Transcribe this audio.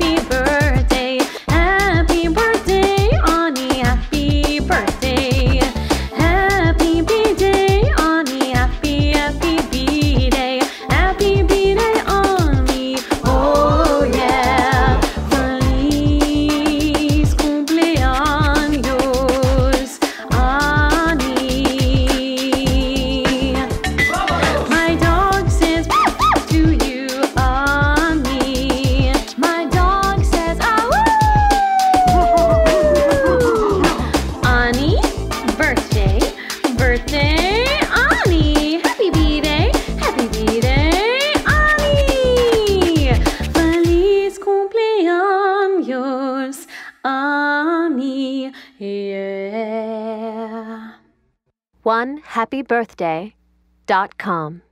happy birthday. birthday, Ani! Happy birthday, happy birthday, Ani! Feliz cumpleaños, Ani! Yeah. One happy birthday dot com.